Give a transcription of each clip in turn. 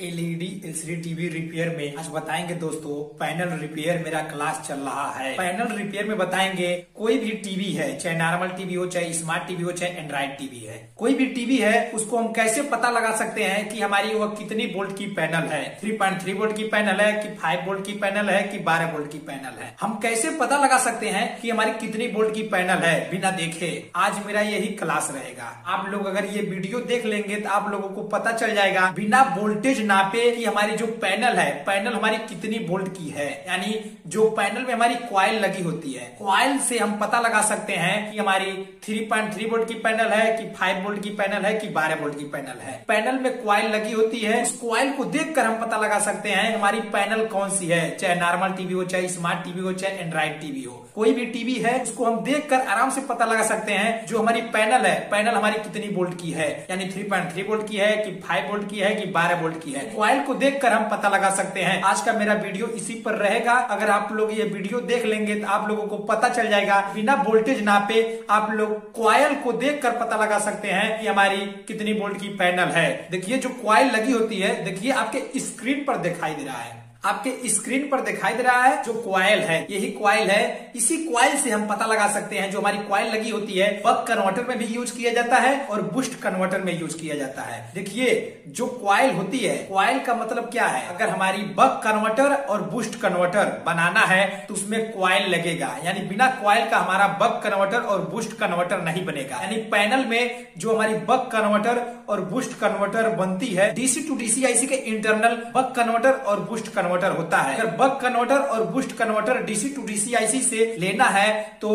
LED LCD TV repair में आज बताएँगे दोस्तों, पैनल रिपेयर मेरा क्लास चल रहा है। पैनल रिपेयर में बताएँगे, कोई भी टीवी है, चाहे नॉर्मल टीवी हो, चाहे स्मार्ट टीवी हो, चाहे एंड्रॉइड टीवी है, कोई भी टीवी है, उसको हम कैसे पता लगा सकते हैं कि हमारी वो कितनी बोल्ट की पैनल है? 3.3 वोल्ट की पैनल है, कि फाइव वोल्ट की पैनल है, कि 12 वोल्ट की पैनल है? हम कैसे पता लगा सकते हैं कि हमारी कितनी बोल्ट की पैनल है? बिना देखे। आज मेरा यही क्लास रहेगा। आप लोग अगर ये वीडियो देख लेंगे तो आप लोगों को पता चल जाएगा, बिना वोल्टेज नापे कि हमारी जो पैनल है, पैनल हमारी कितनी वोल्ट की है? यानी जो पैनल में हमारी क्वाइल लगी होती है क्वाइल से हम पता लगा सकते हैं कि हमारी 3.3 वोल्ट की पैनल है, कि 5 वोल्ट की पैनल है, कि 12 वोल्ट की पैनल है। पैनल में क्वाइल लगी होती है, उस क्वाइल को देखकर हम पता लगा सकते हैं हमारी पैनल कौन सी है, चाहे नॉर्मल टीवी हो, चाहे स्मार्ट टीवी हो, चाहे एंड्रॉइड टीवी हो। कोई भी टीवी है, उसको हम देखकर आराम से पता लगा सकते हैं जो हमारी पैनल है। पैनल हमारी कितनी वोल्ट की है, यानी 3.3 वोल्ट की है, कि फाइव वोल्ट की है, कि 12 वोल्ट की है। क्वाइल को देखकर हम पता लगा सकते हैं। आज का मेरा वीडियो इसी पर रहेगा। अगर आप लोग ये वीडियो देख लेंगे तो आप लोगों को पता चल जाएगा, बिना वोल्टेज नापे आप लोग क्वाइल को देखकर पता लगा सकते हैं कि हमारी कितनी वोल्ट की पैनल है। देखिए, जो क्वाइल लगी होती है, देखिए, आपके स्क्रीन पर दिखाई दे रहा है। आपके स्क्रीन पर दिखाई दे रहा है जो क्वाइल है। यही क्वाइल है। इसी क्वाइल से हम पता लगा सकते हैं जो हमारी क्वाइल लगी होती है। बक कन्वर्टर में भी यूज़ किया जाता है और बुस्ट कन्वर्टर में यूज़ किया जाता है। देखिए, जो क्वाइल होती है, क्वाइल का मतलब क्या है? अगर हमारी बक कन्वर्टर और बुस्ट कन्वर्टर बनाना है तो उसमें क्वाइल लगेगा। यानी बिना क्वाइल का हमारा बक कन्वर्टर और बुस्ट कन्वर्टर नहीं बनेगा। यानी पैनल में जो हमारी बक कन्वर्टर और बुस्ट कन्वर्टर बनती है डीसी टू डीसी आईसी के इंटरनल बक कन्वर्टर और बुस्ट कन्वर्टर कन्वर्टर होता है। अगर बक कन्वर्टर और boost converter DC to DC IC से लेना है तो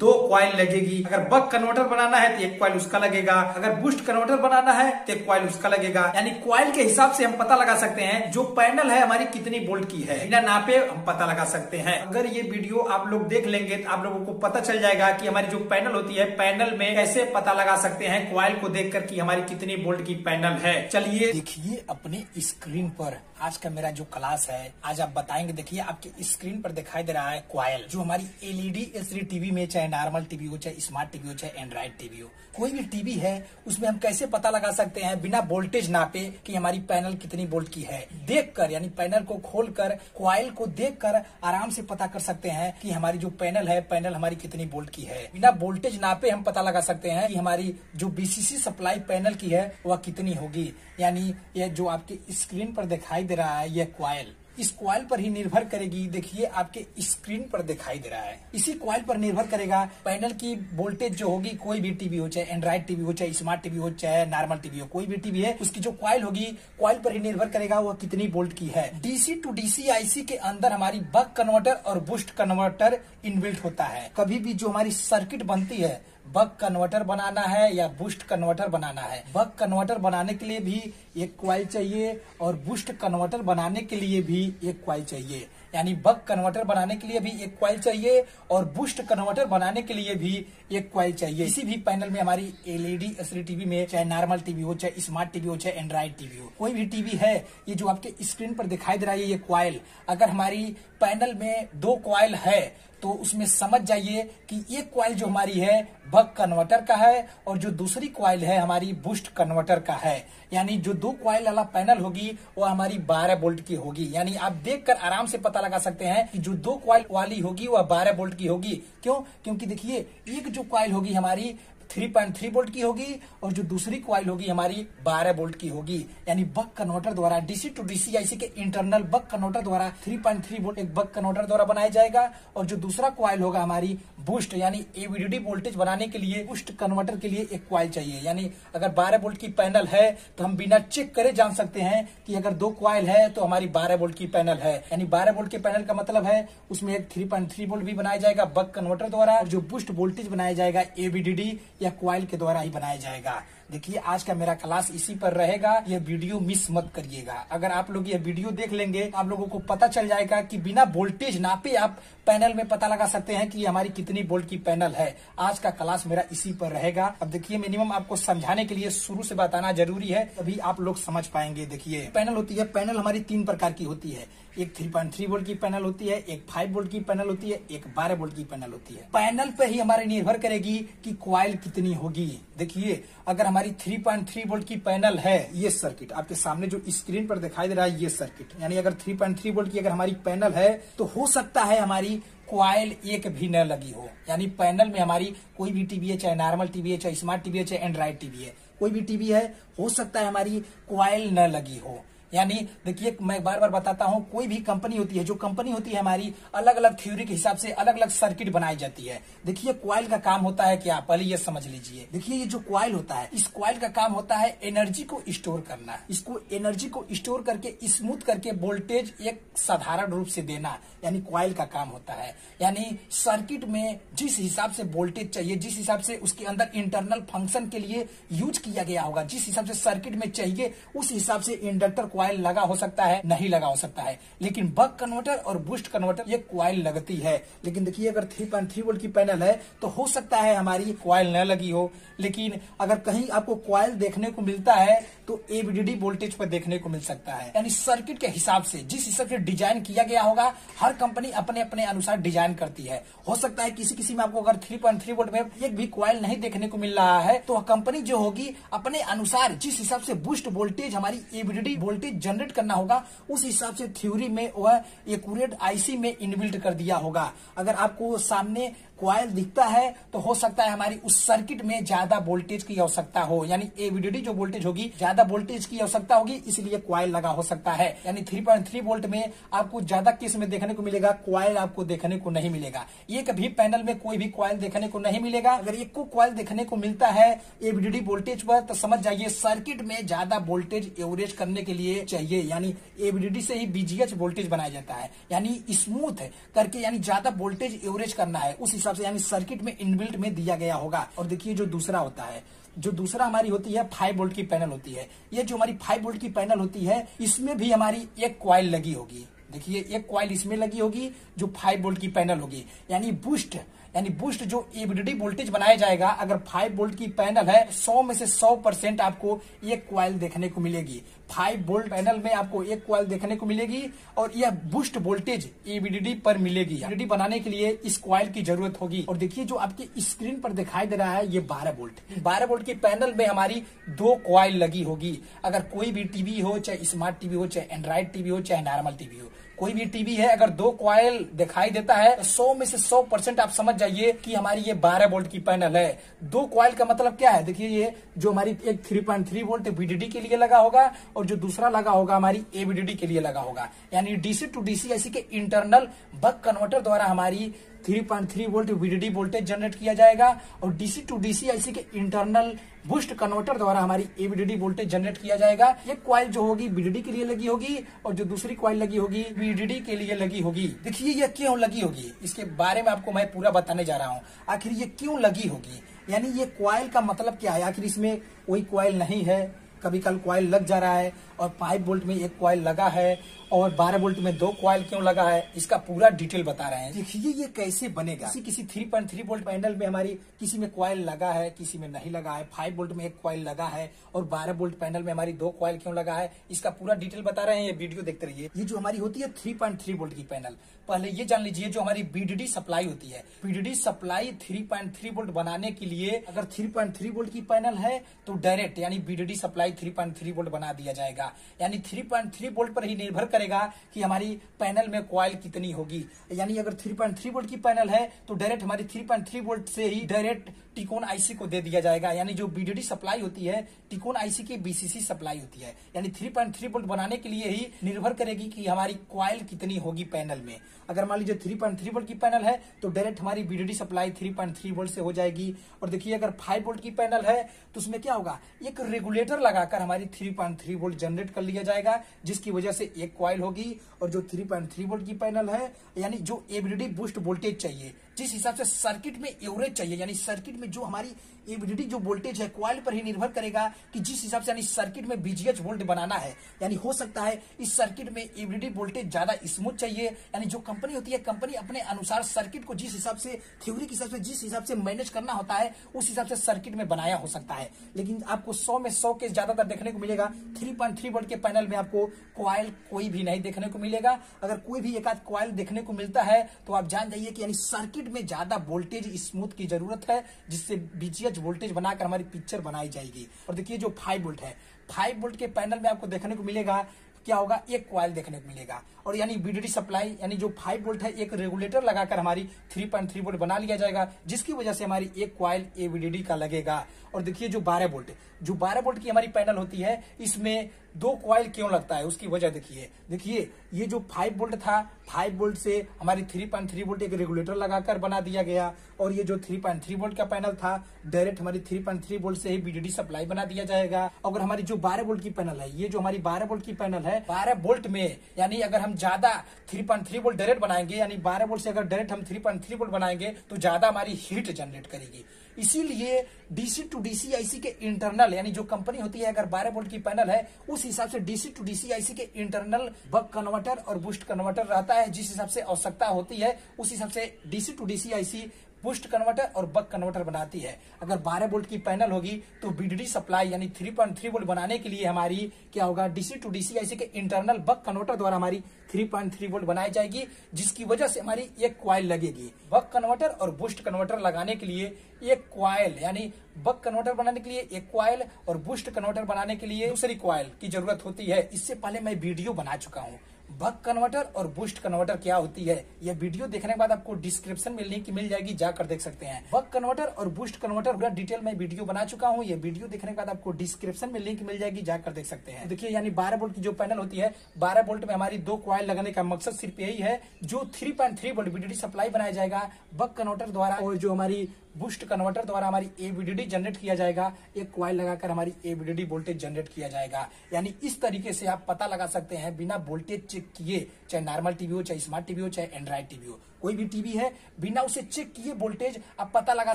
दो क्वाइल लगेगी। अगर बक कन्वर्टर बनाना है तो एक क्वाइल उसका लगेगा। अगर बुस्ट कन्वर्टर बनाना है तो एक क्वाइल उसका लगेगा। यानी क्वाइल के हिसाब से हम पता लगा सकते हैं, जो पैनल है, हमारी कितनी बोल्ट की है। बिना नापे हम पता लगा सकते हैं। अगर ये वीडियो आप लोग देख लेंगे तो आप लोगों को पता चल जाएगा की हमारी जो पैनल होती है पैनल में कैसे पता लगा सकते हैं क्वाइल को देखकर कि हमारी कितनी बोल्ट की पैनल है। चलिए देखिए अपने स्क्रीन पर, आज का मेरा जो क्लास है आज आप बताएँगे, देखिए, आपके स्क्रीन पर दिखाई दे रहा है क्वाइल जो हमारी एलईडी एलसीडी टीवी में, चाहे नॉर्मल टीवी हो, चाहे स्मार्ट टीवी हो, चाहे एंड्रॉइड टीवी हो, कोई भी टीवी है, उसमें हम कैसे पता लगा सकते हैं बिना वोल्टेज नापे कि हमारी पैनल कितनी वोल्ट की है। देखकर, यानी पैनल को खोलकर क्वाइल को देखकर आराम से पता कर सकते हैं कि हमारी जो पैनल है पैनल हमारी कितनी वोल्ट की है। बिना वोल्टेज नापे हम पता लगा सकते हैं कि हमारी जो बीसीसी सप्लाई पैनल की है, वह कितनी होगी। यानी ये जो आपके स्क्रीन पर दिखाई दे रहा है यह क्वाइल इस क्वाइल पर ही निर्भर करेगी। देखिए, आपके स्क्रीन पर दिखाई दे रहा है। इसी क्वाइल पर निर्भर करेगा। पैनल की वोल्टेज जो होगी, कोई भी टीवी हो, चाहे एंड्रॉइड टीवी हो, चाहे स्मार्ट टीवी हो, चाहे नॉर्मल टीवी हो, कोई भी टीवी है, उसकी जो क्वाइल होगी क्वाइल पर ही निर्भर करेगा वो कितनी वोल्ट की है। डीसी टू डीसी आईसी के अंदर हमारी बक कन्वर्टर और बुस्ट कन्वर्टर इनबिल्ट होता है। कभी भी जो हमारी सर्किट बनती है बक कन्वर्टर बनाना है या बूस्ट कन्वर्टर बनाना है। बक कन्वर्टर बनाने के लिए भी एक क्वाइल चाहिए और बूस्ट कन्वर्टर बनाने के लिए भी एक क्वाइल चाहिए। यानी बक कन्वर्टर बनाने के लिए भी एक क्वाइल चाहिए और बूस्ट कन्वर्टर बनाने के लिए भी एक क्वाइल चाहिए। इसी भी पैनल में हमारी एलईडी एसडी टीवी में, चाहे नॉर्मल टीवी हो, चाहे स्मार्ट टीवी हो, चाहे एंड्रॉइड टीवी हो, कोई भी टीवी है, ये जो आपके स्क्रीन पर दिखाई दे रहा है, ये क्वाइल अगर हमारी पैनल में दो क्वाइल है तो उसमें समझ जाइए कि एक क्वाइल जो हमारी है, बक कन्वर्टर का है और जो दूसरी क्वाइल है, हमारी बूस्ट कन्वर्टर का है। यानी जो दो क्वाइल वाला पैनल होगी, वो हमारी 12 बोल्ट की होगी। यानी आप देखकर आराम से पता लगा सकते हैं कि जो दो क्वाइल वाली होगी वह 12 बोल्ट की होगी। क्यों? क्योंकि देखिए, एक जो क्वाइल होगी हमारी 3.3 वोल्ट की होगी और जो दूसरी क्वाइल होगी, हमारी 12 वोल्ट की होगी। यानी बक कन्वर्टर द्वारा डीसी टू डीसी आईसी के इंटरनल बक कन्वर्टर द्वारा 3.3 वोल्ट एक बक कन्वर्टर द्वारा बनाया जाएगा। और जो दूसरा क्वाइल होगा, हमारी बूस्ट यानी एवीडीडी वोल्टेज बनाने के लिए बूस्ट कन्वर्टर के लिए एक क्वाइल चाहिए। यानी अगर 12 वोल्ट की पैनल है तो हम बिना चेक करे जान सकते हैं कि अगर दो क्वाइल है तो हमारी 12 वोल्ट की पैनल है। यानी 12 वोल्ट के पैनल का मतलब है, उसमें एक 3.3 वोल्ट भी बनाया जाएगा बक कन्वर्टर द्वारा जो बूस्ट वोल्टेज बनाया जाएगा एबीडीडी या क्वाइल के द्वारा ही बनाया जाएगा। देखिए, आज का मेरा क्लास इसी पर रहेगा। ये वीडियो मिस मत करिएगा। अगर आप लोग ये वीडियो देख लेंगे, आप लोगों को पता चल जाएगा कि बिना वोल्टेज नापे आप पैनल में पता लगा सकते हैं कि हमारी कितनी बोल्ट की पैनल है। आज का क्लास मेरा इसी पर रहेगा। अब देखिए मिनिमम आपको समझाने के लिए शुरू से बताना ज़रूरी है, तभी आप लोग समझ पाएँगे। देखिए पैनल होती है पैनल हमारी तीन प्रकार की होती है। एक 3.3 वोल्ट की पैनल होती है, एक 5 वोल्ट की पैनल होती है, एक 12 वोल्ट की पैनल होती है। पैनल पे ही हमारे निर्भर करेगी कि क्वाइल कितनी होगी। देखिए, अगर हमारी हमारी 3.3 वोल्ट की पैनल है, ये सर्किट आपके सामने जो स्क्रीन पर दिखाई दे रहा है, ये सर्किट यानी अगर 3.3 वोल्ट की अगर हमारी पैनल है तो हो सकता है हमारी क्वाइल एक भी न लगी हो। यानी पैनल में हमारी कोई भी टीवी है, चाहे नॉर्मल टीवी है, चाहे स्मार्ट टीवी है, चाहे एंड्रॉइड टीवी है, कोई भी टीवी है, हो सकता है हमारी क्वाइल न लगी हो। यानी, देखिए, मैं बार बार बताता हूँ, कोई भी कंपनी होती है, जो कंपनी होती है हमारी अलग अलग थ्योरी के हिसाब से अलग अलग सर्किट बनाई जाती है। देखिए क्वाइल का काम होता है क्या? पहले ये समझ लीजिए। देखिए, ये जो क्वाइल होता है, इस क्वाइल का काम होता है एनर्जी को स्टोर करना। इसको एनर्जी को स्टोर करके स्मूथ करके वोल्टेज एक साधारण रूप से देना, यानी क्वाइल का काम होता है। यानी सर्किट में जिस हिसाब से वोल्टेज चाहिए, जिस हिसाब से उसके अंदर इंटरनल फ़ंक्शन के लिए यूज़ किया गया होगा, जिस हिसाब से सर्किट में चाहिए, उस हिसाब से इंडक्टर क्वाइल लगा हो सकता है, नहीं लगा हो सकता है। लेकिन बक कन्वर्टर और बुस्ट कन्वर्टर ये क्वाइल लगती है। लेकिन देखिए, अगर 3.3 वोल्ट की पैनल है तो हो सकता है हमारी क्वाइल न लगी हो। लेकिन अगर कहीं आपको क्वाइल देखने को मिलता है तो एबीडीडी वोल्टेज पर देखने को मिल सकता है। यानी सर्किट के हिसाब से जिस हिसाब से डिज़ाइन किया गया होगा, हर कंपनी अपने अपने अनुसार डिज़ाइन करती है। हो सकता है किसी किसी में आपको अगर 3.3 वोल्ट में एक भी क्वाइल नहीं देखने को मिल रहा है तो कंपनी जो होगी, अपने अनुसार जिस हिसाब से बूस्ट वोल्टेज हमारी एबीडीडी वोल्टेज जनरेट करना होगा, उस हिसाब से थ्योरी में वह एकट आईसी में इनबिल्ट कर दिया होगा। अगर आपको सामने क्वाइल दिखता है तो हो सकता है हमारी उस सर्किट में ज़्यादा वोल्टेज की आवश्यकता हो। यानी एवीडीडी जो वोल्टेज होगी, ज़्यादा वोल्टेज की आवश्यकता होगी, इसलिए क्वाइल लगा हो सकता है। यानी 3.3 वोल्ट में आपको ज़्यादा केस में देखने को मिलेगा? क्वाइल आपको देखने को नहीं मिलेगा। ये कभी पैनल में कोई भी क्वाइल देखने को नहीं मिलेगा। अगर एक को क्वाइल देखने को मिलता है एवीडीडी वोल्टेज पर तो समझ जाइए सर्किट में ज़्यादा वोल्टेज एवरेज करने के लिए चाहिए। यानी एवीडीडी से ही बीजीएच वोल्टेज बनाया जाता है। यानी स्मूथ करके, यानी ज़्यादा वोल्टेज एवरेज करना है। उस हिसाब से, यानी सर्किट में इनबिल्ट में दिया गया होगा। और देखिए जो दूसरा होता है, जो दूसरा हमारी होती है फाइव वोल्ट की पैनल होती है। ये जो हमारी फाइव वोल्ट की पैनल होती है, इसमें भी हमारी एक क्वाइल लगी होगी। देखिए, एक क्वाइल इसमें लगी होगी, जो फाइव वोल्ट की पैनल होगी। यानी बूस्ट यानी बूस्ट जो एबीडी वोल्टेज बनाया जाएगा, अगर 5 वोल्ट की पैनल है 100 में से 100 परसेंट आपको एक क्वाइल देखने को मिलेगी। 5 वोल्ट पैनल में आपको एक क्वाइल देखने को मिलेगी और यह बूस्ट वोल्टेज एबीडी पर मिलेगी। एबीडी बनाने के लिए इस क्वाइल की ज़रूरत होगी। और देखिए, जो आपकी स्क्रीन पर दिखाई दे रहा है, ये 12 वोल्ट 12 वोल्ट की पैनल में हमारी दो क्वाइल लगी होगी। अगर कोई भी टीवी हो, चाहे स्मार्ट टीवी हो, चाहे एंड्रॉइड टीवी हो, चाहे नॉर्मल टीवी हो कोई भी टीवी है, अगर दो क्वाइल दिखाई देता है तो सौ में से सौ परसेंट आप समझ जाइए कि हमारी ये बारह वोल्ट की पैनल है। दो क्वाइल का मतलब क्या है? देखिए ये, जो हमारी एक three point three volt VDD के लिए लगा होगा, और जो दूसरा लगा होगा, हमारी एबीडीडी के लिए लगा होगा। यानी डीसी टू डीसी ऐसी के इंटरनल बक कन्वर्टर द्वारा हमारी 3.3 वोल्ट वीडीडी वोल्टेज जनरेट किया जाएगा और डीसी टू डीसी ऐसी के इंटरनल बूस्ट कन्वर्टर द्वारा हमारी एवीडीडी वोल्टेज जनरेट किया जाएगा। ये क्वाइल जो होगी बीडीडी के लिए लगी होगी और जो दूसरी क्वाइल लगी होगी बीडीडी के लिए लगी होगी। देखिए ये क्यों लगी होगी? इसके बारे में आपको मैं पूरा बताने जा रहा हूँ। आखिर ये क्यों लगी होगी? यानी ये क्वाइल का मतलब क्या है? आखिर इसमें कोई क्वाइल नहीं है। कभी कल क्वाइल लग जा रहा है और फाइव वोल्ट में एक क्वाइल लगा है और 12 वोल्ट में दो क्वाइल क्यों लगा है, इसका पूरा डिटेल बता रहे हैं। देखिए, ये कैसे बनेगा? किसी किसी 3.3 वोल्ट पैनल में हमारी किसी में क्वाइल लगा है, किसी में नहीं लगा है फाइव वोल्ट में एक क्वाइल लगा है और 12 वोल्ट पैनल में हमारी दो क्वाइल क्यों लगा है, इसका पूरा डिटेल बता रहे हैं। ये वीडियो देखते रहिए। ये जो हमारी होती है थ्री वोल्ट की पैनल पहले ये जान लीजिए, जो हमारी बीडीडी सप्लाई होती है। बीडीडी सप्लाई 3.3 वोल्ट बनाने के लिए अगर 3.3 वोल्ट की पैनल है तो डायरेक्ट यानी बीडीडी सप्लाई 3.3 वोल्ट बना दिया जाएगा। यानी 3.3 वोल्ट पर ही निर्भर करेगा कि हमारी पैनल में क्वाइल कितनी होगी। यानी अगर 3.3 वोल्ट की पैनल है तो डायरेक्ट हमारी 3.3 वोल्ट से ही डायरेक्ट टिकोन आईसी को दे दिया जाएगा। यानी जो बीडीडी सप्लाई होती है, टिकोन आईसी की बीसीसी सप्लाई होती है। यानी 3.3 वोल्ट बनाने के लिए ही निर्भर करेगी कि हमारी क्वाइल कितनी होगी पैनल में। अगर मान लीजिए 3.3 वोल्ट की पैनल है तो डायरेक्ट हमारी बीडीडी सप्लाई 3.3 वोल्ट से हो जाएगी। और देखिए, अगर फाइव वोल्ट की पैनल है तो उसमें क्या होगा? एक रेगुलेटर लगाकर हमारी 3.3 वोल्ट जनरेट कर लिया जाएगा, जिसकी वजह से एक क्वाइल होगी। और जो 3.3 वोल्ट की पैनल है, यानी जो एबीडी बूस्ट वोल्टेज चाहिए, जिस हिसाब से सर्किट में एवरेज चाहिए, यानी सर्किट में जो हमारी एबीडी जो वोल्टेज है क्वाइल पर ही निर्भर करेगा कि जिस हिसाब से यानी सर्किट में बीजीएच वोल्ट बनाना है। यानी हो सकता है इस सर्किट में एबीडी वोल्टेज ज़्यादा स्मूथ चाहिए। यानी जो कंपनी होती है कंपनी अपने अनुसार सर्किट को जिस हिसाब से थ्योरी के हिसाब से, जिस हिसाब से मैनेज करना होता है, उस हिसाब से सर्किट में बनाया हो सकता है। लेकिन आपको सौ में सौ के ज़्यादातर देखने को मिलेगा। थ्री पॉइंट के पैनल में आपको क्वाइल कोई भी नहीं देखने को मिलेगा। अगर कोई भी एक आध क्वाइल देखने को मिलता है तो आप जान जाइए कि यानी सर्किट में ज़्यादा वोल्टेज स्मूथ की ज़रूरत है। जिससे बीजीएच वोल्टेज बनाकर हमारी पिक्चर बनाई जाएगी। और देखिए जो फाइव वोल्ट है फाइव वोल्ट के पैनल में आपको देखने को मिलेगा, क्या होगा? एक क्वाइल देखने को मिलेगा। और यानी बीडीडी सप्लाई यानी जो फाइव वोल्ट है, एक रेगुलेटर लगाकर हमारी थ्री पॉइंट थ्री वोल्ट बना लिया जाएगा, जिसकी वजह से हमारी एक क्वाइल ए एवीडीडी का लगेगा। और देखिए जो बारह वोल्ट जो बारह वोल्ट की हमारी पैनल होती है, इसमें दो क्वाइल क्यों लगता है? उसकी वजह देखिए। देखिए, ये जो फाइव वोल्ट था फाइव वोल्ट से हमारी थ्री पॉइंट थ्री वोल्ट एक रेगुलेटर लगाकर बना दिया गया और ये जो थ्री पॉइंट थ्री वोल्ट का पैनल था, डायरेक्ट हमारी थ्री पॉइंट थ्री वोल्ट से ही बीडीडी सप्लाई बना दिया जाएगा। अगर हमारी जो बारह वोल्ट की पैनल है, ये जो हमारी बारह वोल्ट की पैनल है, बारह वोल्ट में, यानी अगर हम ज़्यादा three point three volt direct बनाएँगे, यानी बारह वोल्ट से अगर डायरेक्ट हम थ्री पॉइंट थ्री वोल्ट बनाएँगे तो ज़्यादा हमारी हीट जनरेट करेगी। इसीलिए डीसी टू डीसी आईसी के इंटरनल यानी जो कंपनी होती है, अगर 12 वोल्ट की पैनल है, उस हिसाब से डीसी टू डीसी आईसी के इंटरनल बक कन्वर्टर और बूस्ट कन्वर्टर रहता है, जिस हिसाब से आवश्यकता होती है, उस हिसाब से DC to DC IC boost converter और बक कन्वर्टर बनाती है। अगर 12 वोल्ट की पैनल होगी तो बीडीडी सप्लाई यानी 3.3 वोल्ट बनाने के लिए हमारी क्या होगा डीसी टू डीसी आईसी के इंटरनल बक कन्वर्टर द्वारा हमारी 3.3 वोल्ट बनाई जाएगी, जिसकी वजह से हमारी एक क्वाइल लगेगी। बक कन्वर्टर और बूस्ट कन्वर्टर लगाने के लिए एक क्वाइल यानी बक कन्वर्टर बनाने के लिए एक क्वाइल और बूस्ट कन्वर्टर बनाने के लिए दूसरी क्वाइल की ज़रूरत होती है। इससे पहले मैं वीडियो बना चुका हूँ। बक कन्वर्टर और बूस्ट कन्वर्टर क्या होती है? यह वीडियो देखने के बाद आपको डिस्क्रिप्शन में लिंक मिल जाएगी, जाकर देख सकते हैं। बक कन्वर्टर और बूस्ट कन्वर्टर पूरा डिटेल में वीडियो बना चुका हूँ। ये वीडियो देखने के बाद आपको डिस्क्रिप्शन में लिंक मिल जाएगी, जाकर देख सकते हैं। देखिए, यानी बारह वोल्ट की जो पैनल होती है, बारह वोल्ट में हमारी दो क्वाइल लगाने का मकसद सिर्फ़ यही है, जो थ्री पॉइंट थ्री सप्लाई बनाया जाएगा। बक कन्वर्टर द्वारा और जो हमारी बूस्ट कन्वर्टर द्वारा हमारी एबीडीडी जनरेट किया जाएगा। एक क्वाइल लगाकर हमारी एबीडीडी वोल्टेज जनरेट किया जाएगा। यानी इस तरीके से आप पता लगा सकते हैं, बिना वोल्टेज चेक किए, चाहे नॉर्मल टीवी हो, चाहे स्मार्ट टीवी हो, चाहे एंड्रॉइड टीवी हो। कोई भी टीवी है, बिना उसे चेक किए वोल्टेज आप पता लगा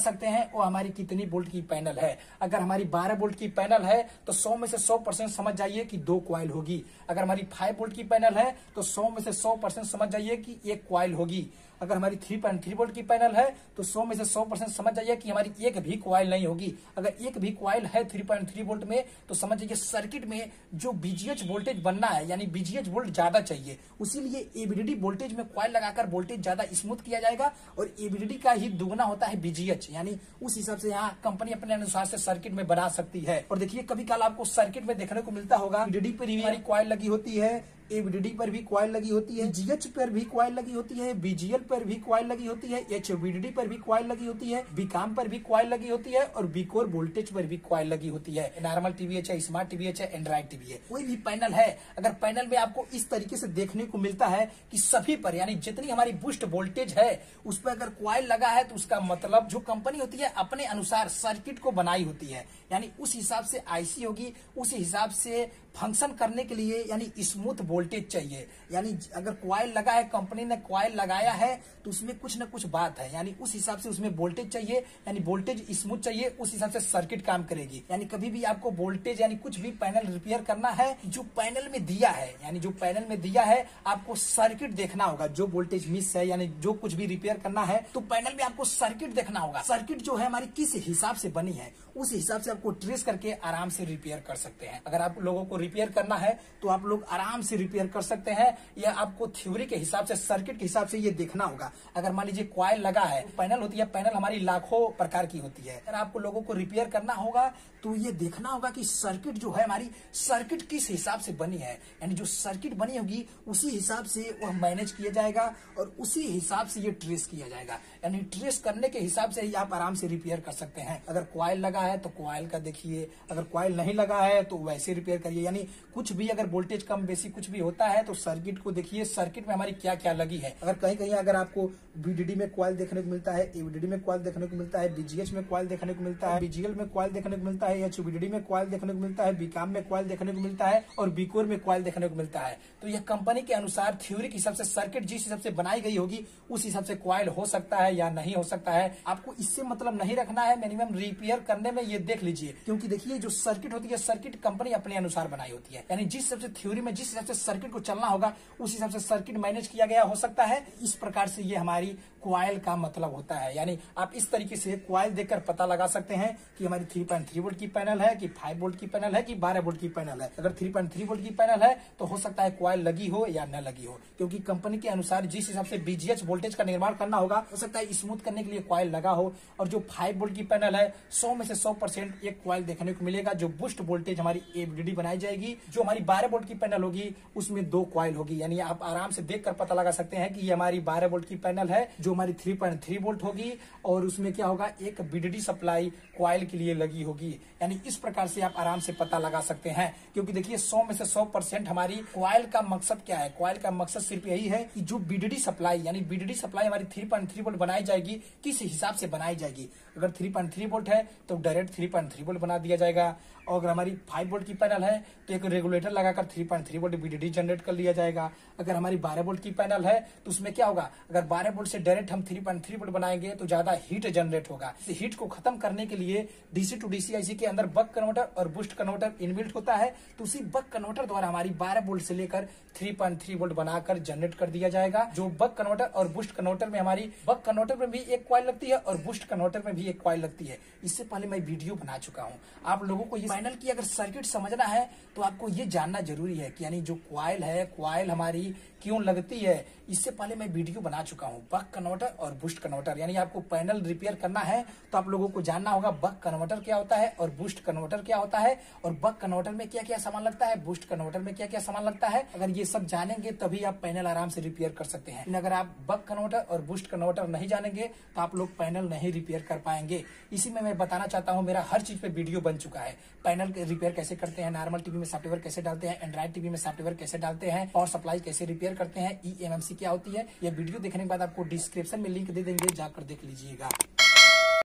सकते हैं, वो हमारी कितनी वोल्ट की पैनल है। अगर हमारी 12 वोल्ट की पैनल है तो 100 में से 100 परसेंट समझ जाइए कि दो क्वाइल होगी। अगर हमारी 5 वोल्ट की पैनल है तो 100 में से 100 परसेंट समझ जाइए कि एक क्वाइल होगी। अगर हमारी 3.3 वोल्ट की पैनल है तो सौ में से सौ परसेंट समझ जाइए कि हमारी एक भी क्वाइल नहीं होगी। अगर एक भी क्वाइल है 3.3 वोल्ट में तो समझ जाइए सर्किट में जो बीजीएच वोल्टेज बनना है, यानी बीजीएच वोल्ट ज़्यादा चाहिए। उसीलिए एबीडीडी वोल्टेज में क्वाइल लगाकर वोल्टेज ज़्यादा स्मूथ किया जाएगा और एबीडीडी का ही दुगना होता है बीजीएच यानी उस हिसाब से यहाँ कंपनी अपने अनुसार से सर्किट में बना सकती है। और देखिए कभी कल आपको सर्किट में देखने को मिलता होगा। डीडी पर हमारी क्वाइल लगी होती है एबीडी पर भी क्वाइल लगी होती है जीएच पर भी क्वाइल लगी होती है बीजीएल पर भी क्वाइल लगी होती है एच पर भी क्वाइल लगी होती है बीकाम पर भी क्वाइल लगी होती है और बीकोर वोल्टेज पर भी क्वाइल लगी होती है। नॉर्मल टीवी है स्मार्ट टीवी है एंड्रॉइड टीवी है। कोई भी पैनल है, अगर पैनल में आपको इस तरीके से देखने को मिलता है कि सभी पर, यानी जितनी हमारी बुस्ट वोल्टेज है, उस पर अगर क्वाइल लगा है तो उसका मतलब जो कंपनी होती है, अपने अनुसार सर्किट को बनाई होती है। यानी उस हिसाब से आईसी होगी, उस हिसाब से फ़ंक्शन करने के लिए यानी स्मूथ वोल्टेज चाहिए। यानी अगर क्वाइल लगा है कंपनी ने क्वाइल लगाया है तो उसमें कुछ न कुछ बात है। यानी उस हिसाब से उसमें वोल्टेज चाहिए, यानी वोल्टेज स्मूथ चाहिए, उस हिसाब से सर्किट काम करेगी। यानी कभी भी आपको वोल्टेज यानी कुछ भी पैनल रिपेयर करना है, जो पैनल में दिया है, यानी जो पैनल में दिया है, आपको सर्किट देखना होगा। जो वोल्टेज मिस है, यानी जो कुछ भी रिपेयर करना है तो पैनल में आपको सर्किट देखना होगा। सर्किट जो है हमारी किस हिसाब से बनी है, उस हिसाब से आपको ट्रेस करके आराम से रिपेयर कर सकते हैं। अगर आप लोगों को रिपेयर करना है तो आप लोग आराम से रिपेयर कर सकते हैं, या आपको थ्योरी के हिसाब से सर्किट के हिसाब से ये देखना होगा। अगर मान लीजिए क्वाइल लगा है पैनल होती है पैनल हमारी लाखों प्रकार की होती है। अगर आपको लोगों को रिपेयर करना होगा तो ये देखना होगा कि सर्किट जो है हमारी सर्किट किस हिसाब से बनी है। यानी जो सर्किट बनी होगी, उसी हिसाब से वह मैनेज किया जाएगा और उसी हिसाब से ये ट्रेस किया जाएगा। यानी ट्रेस करने के हिसाब से ही आप आराम से रिपेयर कर सकते हैं। अगर क्वाइल लगा है तो क्वाइल का देखिए, अगर क्वाइल नहीं लगा है तो वैसे रिपेयर करिए। यानी कुछ भी अगर वोल्टेज कम बेसी कुछ भी होता है तो सर्किट को देखिए सर्किट में हमारी क्या क्या लगी है। अगर कहीं कहीं अगर आपको बीडीडी में क्वाइल देखने को मिलता है एवीडीडी में क्वाइल देखने को मिलता है बीजीएच में क्वाइल देखने को मिलता है बीजीएल में क्वाइल देखने को मिलता है एच में क्वाइल देखने को मिलता है बीकाम में क्वाइल देखने को मिलता है, और बीकोर में क्वाइल देखने को मिलता है। तो यह कंपनी के अनुसार थ्योरी के हिसाब से सर्किट जिस हिसाब से बनाई गई होगी, उस हिसाब से क्वाइल हो सकता है या नहीं हो सकता है। आपको इससे मतलब नहीं रखना है मिनिमम रिपेयर करने में ये देख लीजिए। क्योंकि देखिए, जो सर्किट होती है सर्किट कंपनी अपने अनुसार बनाई होती है। यानी जिस हिसाब से थ्योरी में, जिस हिसाब से सर्किट को चलना होगा, उस हिसाब से सर्किट मैनेज किया गया हो सकता है। इस प्रकार से ये हमारी क्वाइल का मतलब होता है। यानी आप इस तरीके से क्वाइल देखकर पता लगा सकते हैं कि हमारी 3.3 वोल्ट की पैनल है, कि फाइव वोल्ट की पैनल है, कि 12 वोल्ट की पैनल है। अगर 3.3 वोल्ट की पैनल है तो हो सकता है क्वाइल लगी हो या न लगी हो। क्योंकि कंपनी के अनुसार जिस हिसाब से बीजीएच वोल्टेज का निर्माण करना होगा, हो सकता है स्मूथ करने के लिए क्वाइल लगा हो। और जो फाइव वोल्ट की पैनल है, सौ में से सौ परसेंट एक क्वाइल देखने को मिलेगा, जो बुस्ट वोल्टेज हमारी एबीडी बनाई जाएगी, जो हमारी बारह वोल्ट की पैनल होगी, उसमें दो क्वाइल होगी। यानी आप आराम से देख कर पता लगा सकते हैं कि ये हमारी बारह वोल्ट की पैनल है, जो हमारी थ्री पॉइंट थ्री वोल्ट होगी, और उसमें क्या होगा, एक बीडीडी सप्लाई क्वाइल के लिए लगी होगी। यानी इस प्रकार से आप आराम से पता लगा सकते हैं। क्योंकि देखिए, सौ में से सौ परसेंट हमारी क्वाइल का मकसद क्या है? क्वाइल का मकसद सिर्फ़ यही है कि जो बीडीडी सप्लाई यानी बीडीडी सप्लाई हमारी थ्री पॉइंट थ्री वोल्ट बनाई जाएगी, किस हिसाब से बनाई जाएगी? अगर थ्री पॉइंट थ्री वोल्ट है तो direct three point three volt बना दिया जाएगा। और अगर हमारी फाइव वोल्ट की पैनल है तो एक रेगुलेटर लगाकर three point three volt VDD generate कर लिया जाएगा। अगर हमारी बारह वोल्ट की पैनल है तो उसमें क्या होगा? अगर बारह वोल्ट से डायरेक्ट हम थ्री पॉइंट थ्री वोल्ट बनाएँगे तो ज़्यादा हीट जनरेट होगा। इस हीट को खत्म करने के लिए डीसी टू डीसी आईसी के अंदर बक कन्वर्टर और बुस्ट कन्वर्टर इनबिल्ट होता है। तो उसी बक कन्वर्टर द्वारा हमारी बारह वोल्ट से लेकर थ्री पॉइंट थ्री वोल्ट बनाकर जनरेट कर दिया जाएगा। जो बक कन्वर्टर और बुस्ट कन्वर्टर में हमारी बक कन्वर्टर में भी एक क्वाइल लगती है और बुस्ट कन्वर्टर में भी एक क्वाइल लगती है। इससे पहले मैं वीडियो बना चुका हूँ। आप लोगों को ये फाइनल की अगर सर्किट समझना है तो आपको ये जानना ज़रूरी है कि यानी जो क्वाइल है क्वाइल हमारी क्यों लगती है, इससे पहले मैं वीडियो बना चुका हूँ। बक कन्वर्टर और बुस्ट कन्वर्टर यानी आपको पैनल रिपेयर करना है तो आप लोगों को जानना होगा बक कन्वर्टर क्या होता है और बुस्ट कन्वर्टर क्या होता है और बक कन्वर्टर में क्या क्या सामान लगता है बुस्ट कन्वर्टर में क्या क्या सामान लगता है। अगर ये सब जानेंगे, तभी आप पैनल आराम से रिपेयर कर सकते हैं। अगर आप बक कन्वर्टर और बुस्ट कन्वर्टर नहीं जानेंगे तो आप लोग पैनल नहीं रिपेयर कर पाएँगे। इसी में मैं बताना चाहता हूँ, मेरा हर चीज़ पे वीडियो बन चुका है। पैनल रिपेयर कैसे करते हैं, नॉर्मल टीवी में सॉफ्टवेयर कैसे डालते हैं एंड्रॉइड टीवी में सॉफ्टवेयर कैसे डालते हैं और सप्लाई कैसे रिपेयर करते हैं ई क्या होती है, ये वीडियो देखने के बाद आपको डिस्क्रिप्शन में लिंक दे देंगे, जाकर देख लीजिएगा।